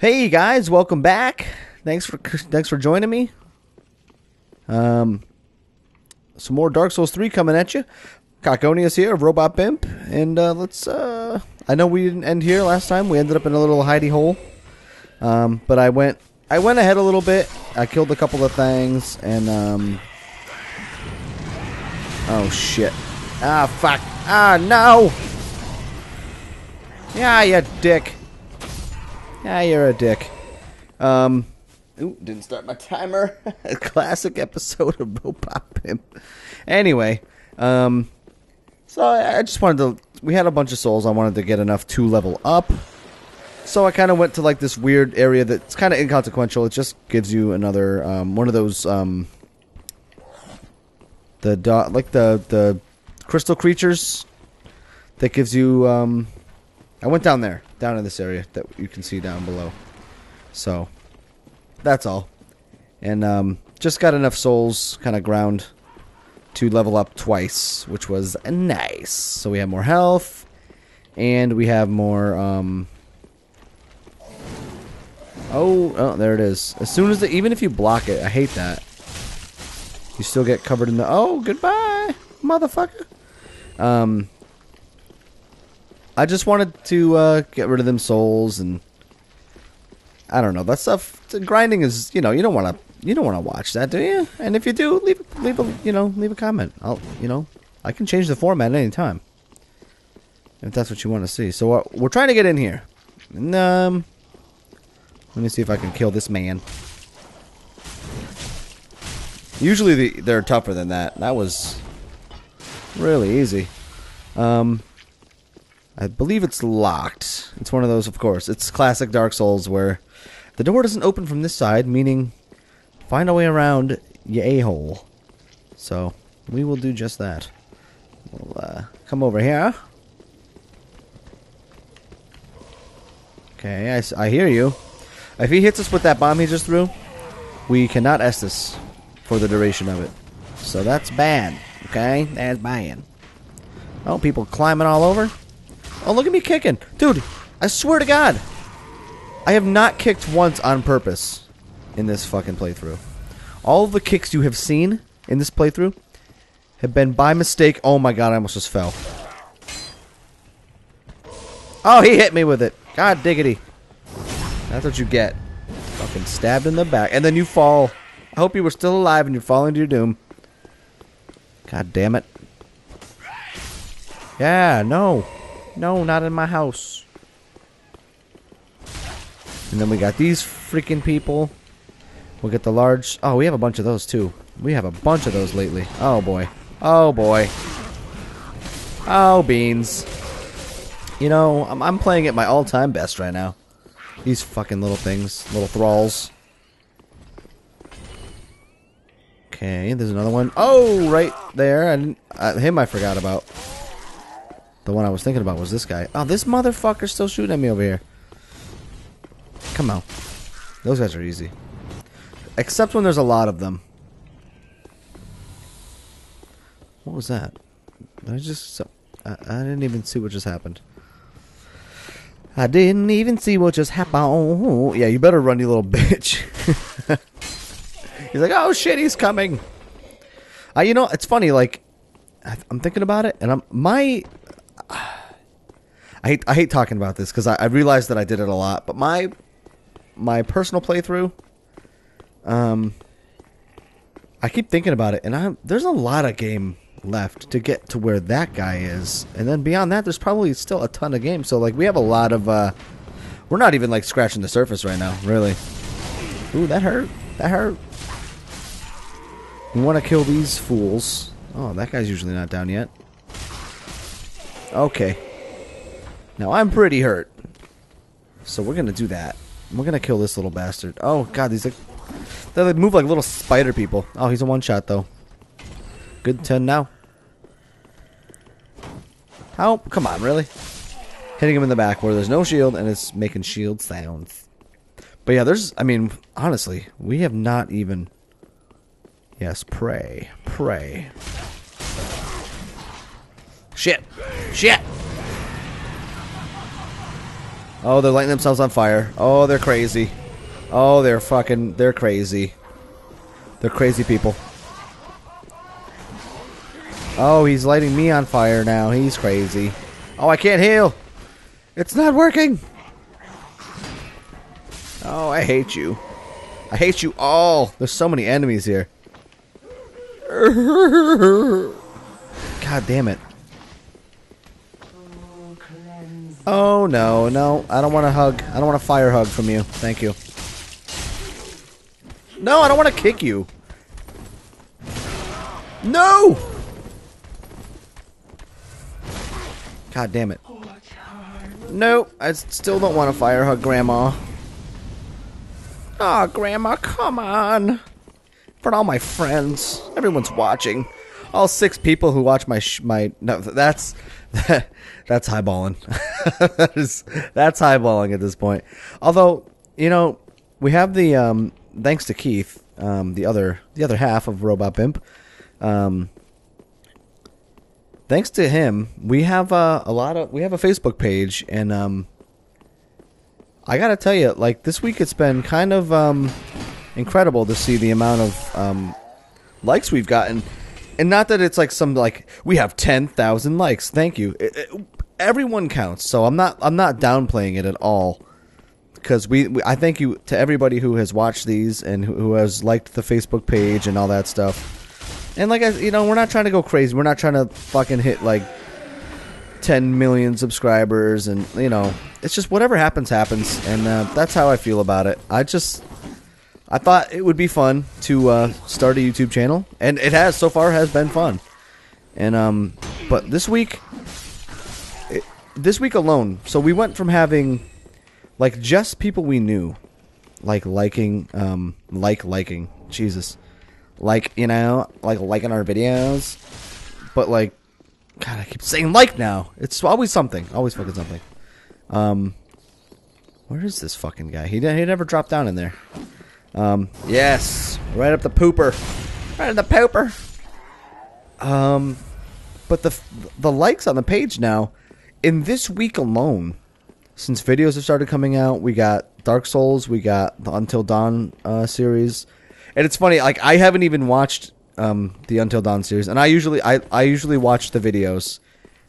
Hey guys, welcome back. Thanks for thanks for joining me. Um, some more Dark Souls three coming at you. Coqonious here Robot Bimp, and uh, let's. Uh, I know we didn't end here last time. We ended up in a little hidey hole. Um, but I went I went ahead a little bit. I killed a couple of things, and um. Oh shit! Ah fuck! Ah no! Yeah, you dick. Yeah, you're a dick. Um, ooh, didn't start my timer. classic episode of Robot Bimp. Anyway, um, so I, I just wanted to. We had a bunch of souls. I wanted to get enough to level up. So I kind of went to like this weird area that's kind of inconsequential. It just gives you another um, one of those um, the dot like the the crystal creatures that gives you um, I went down there, down in this area that you can see down below. So that's all. And um, just got enough souls, kind of ground, to level up twice, which was nice. So we have more health, and we have more. Um, oh, oh, there it is. As soon as the, even if you block it, I hate that. You still get covered in the. Oh, goodbye, motherfucker. Um, I just wanted to uh, get rid of them souls and I don't know that stuff. Grinding is you know you don't want to you don't want to watch that, do you? And if you do, leave leave a you know leave a comment. I'll you know I can change the format at any time if that's what you want to see. So uh, we're trying to get in here. And, um, let me see if I can kill this man. Usually the, they're tougher than that. That was really easy. Um, I believe it's locked. It's one of those, of course. It's classic Dark Souls where the door doesn't open from this side, meaning find a way around your a-hole. So, we will do just that. We'll uh, come over here. Okay, I, I hear you. If he hits us with that bomb he just threw, we cannot Estus for the duration of it. So that's bad. Okay? That's bad. Oh, people climbing all over? Oh, look at me kicking. Dude, I swear to God. I have not kicked once on purpose in this fucking playthrough. All the kicks you have seen in this playthrough have been by mistake. Oh my god, I almost just fell. Oh, he hit me with it. God diggity. That's what you get. Fucking stabbed in the back. And then you fall. I hope you were still alive and you're falling to your doom. God damn it. Yeah, no. No, not in my house. And then we got these freaking people. We'll get the large... Oh, we have a bunch of those, too. We have a bunch of those lately. Oh, boy. Oh, boy. Oh, beans. You know, I'm, I'm playing at my all-time best right now. These fucking little things. Little thralls. Okay, there's another one. Oh, right there. And uh, him I forgot about. The one I was thinking about was this guy. Oh, this motherfucker's still shooting at me over here. Come on. Those guys are easy. Except when there's a lot of them. What was that? I just... I, I didn't even see what just happened. I didn't even see what just happened. Yeah, you better run, you little bitch. he's like, oh shit, he's coming. Uh, you know, it's funny, like, I'm thinking about it, and I'm my I hate I hate talking about this because I, I realized that I did it a lot, but my my personal playthrough, um, I keep thinking about it, and I there's a lot of game left to get to where that guy is, and then beyond that, there's probably still a ton of game. So like we have a lot of, uh, we're not even like scratching the surface right now, really. Ooh, that hurt. That hurt. We want to kill these fools. Oh, that guy's usually not down yet. Okay. Now I'm pretty hurt. So we're gonna do that. We're gonna kill this little bastard. Oh god, these like they move like little spider people. Oh, he's a one shot though. Good ten now. How? Come on, really? Hitting him in the back where there's no shield and it's making shield sounds. But yeah, there's. I mean, honestly, we have not even. Yes, pray, pray. Shit, shit. Oh, they're lighting themselves on fire. Oh, they're crazy. Oh, they're fucking, they're crazy. They're crazy people. Oh, he's lighting me on fire now. He's crazy. Oh, I can't heal. It's not working. Oh, I hate you. I hate you all. There's so many enemies here. God damn it. Oh, no, no. I don't want a hug. I don't want a fire hug from you. Thank you. No, I don't want to kick you. No! God damn it. No, I still don't want a fire hug, Grandma. Aw, oh, Grandma, come on. For all my friends. Everyone's watching. All six people who watch my my no, that's that, that's highballing. that is that's highballing at this point. Although, you know, we have the um thanks to Keith, um the other the other half of Robot Bimp. Um thanks to him, we have uh, a lot of we have a Facebook page and um I gotta tell you, like this week, it's been kind of um, incredible to see the amount of um, likes we've gotten, and not that it's like some like we have ten thousand likes. Thank you. It, it, everyone counts, so I'm not I'm not downplaying it at all. Because we, we, I thank you to everybody who has watched these and who, who has liked the Facebook page and all that stuff. And like I, you know, we're not trying to go crazy. We're not trying to fucking hit like 10 million subscribers and you know it's just whatever happens happens and uh, that's how i feel about it i just i thought it would be fun to uh, start a youtube channel and it has so far has been fun and um but this week it, this week alone so we went from having like just people we knew like liking um like liking jesus like you know like liking our videos but like God, I keep saying like now. It's always something. Always fucking something. Um, where is this fucking guy? He, he never dropped down in there. Um, yes. Right up the pooper. Right in the pooper. Um, but the, the likes on the page now, in this week alone, since videos have started coming out, we got Dark Souls, we got the Until Dawn uh, series. And it's funny, like, I haven't even watched um, the Until Dawn series, and I usually I, I usually watch the videos.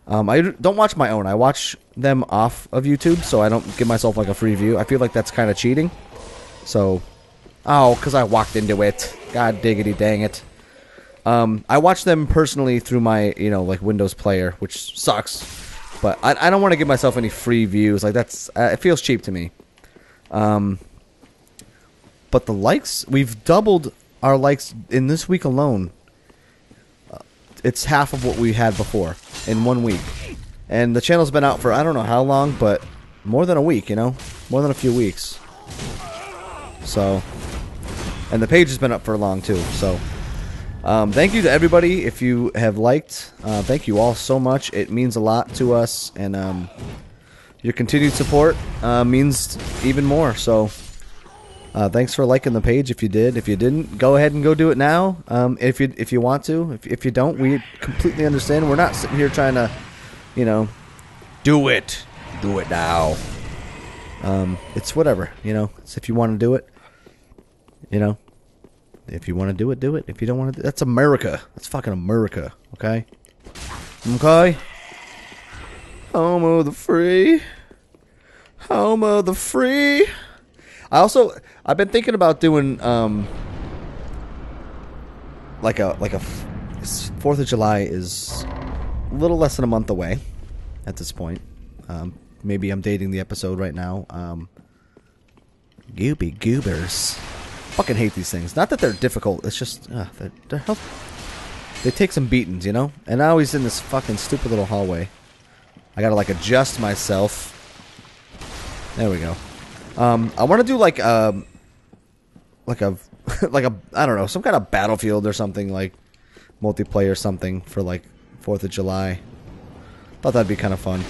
Um, I don't watch my own. I watch them off of YouTube, so I don't give myself like a free view. I feel like that's kind of cheating. So, oh, because I walked into it. God diggity dang it. Um, I watch them personally through my you know like Windows Player, which sucks. But I, I don't want to give myself any free views. Like that's uh, it feels cheap to me. Um, but the likes we've doubled our likes in this week alone. Uh, it's half of what we had before in one week, and the channel's been out for I don't know how long, but more than a week. You know, more than a few weeks. So, and the page has been up for a long too. So, um, thank you to everybody if you have liked. Uh, thank you all so much. It means a lot to us, and um, your continued support uh, means even more. So. Uh, thanks for liking the page. If you did, if you didn't, go ahead and go do it now. Um, if you if you want to, if if you don't, we completely understand. We're not sitting here trying to, you know, do it, do it now. Um, it's whatever, you know. It's if you want to do it, you know. If you want to do it, do it. If you don't want to, that's America. That's fucking America. Okay. Okay. Home of the free. Home of the free. I also I've been thinking about doing um like a like a Fourth of July is a little less than a month away at this point. Um, maybe I'm dating the episode right now. Um, gooby goobers. Fucking hate these things. Not that they're difficult. It's just uh, they're, they're they take some beatings, you know. And now he's in this fucking stupid little hallway. I gotta like adjust myself. There we go. Um, I want to do like um, like a like a I don't know some kind of battlefield or something like multiplayer something for like Fourth of July. Thought that'd be kind of fun.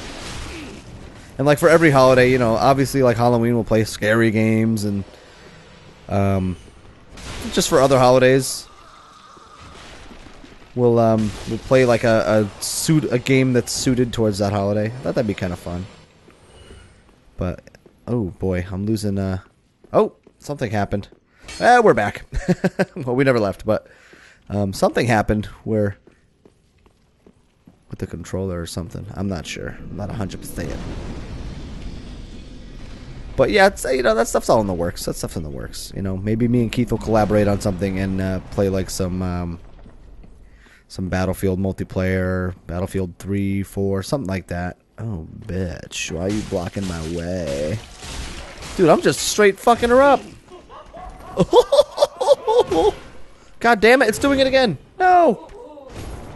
And like for every holiday, you know, obviously like Halloween we'll play scary games and um, just for other holidays we'll um we'll play like a, a suit a game that's suited towards that holiday. I thought that'd be kind of fun. But oh boy, I'm losing. Uh, oh, something happened. Ah, we're back. well, we never left, but um, something happened where with the controller or something. I'm not sure. I'm not 100 percent. But yeah, it's, you know that stuff's all in the works. That stuff's in the works. You know, maybe me and Keith will collaborate on something and uh, play like some um, some Battlefield multiplayer, Battlefield 3, 4, something like that. Oh, bitch. Why are you blocking my way? Dude, I'm just straight fucking her up. God damn it, it's doing it again. No.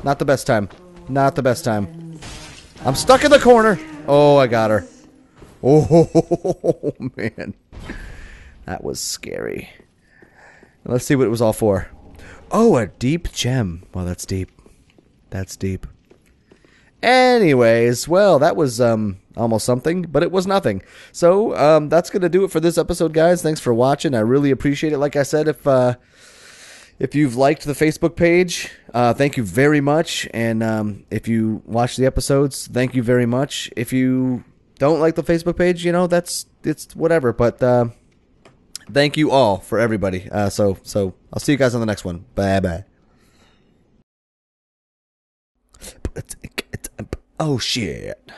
Not the best time. Not the best time. I'm stuck in the corner. Oh, I got her. Oh, man. That was scary. Let's see what it was all for. Oh, a deep gem. Well, that's deep. That's deep. Anyways, well, that was um almost something, but it was nothing. So um, that's gonna do it for this episode, guys. Thanks for watching. I really appreciate it. Like I said, if uh, if you've liked the Facebook page, uh, thank you very much. And um, if you watch the episodes, thank you very much. If you don't like the Facebook page, you know that's it's whatever. But uh, thank you all for everybody. Uh, so so I'll see you guys on the next one. Bye bye. Oh shit.